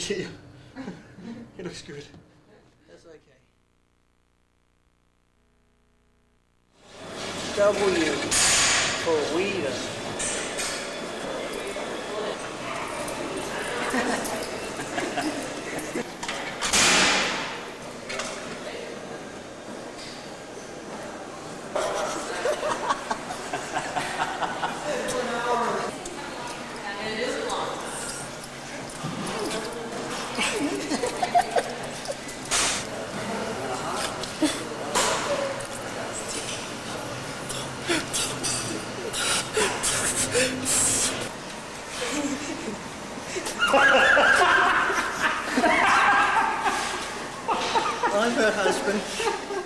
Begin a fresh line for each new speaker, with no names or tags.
See? It looks good. That's okay. W for Wheeler. I'm her husband.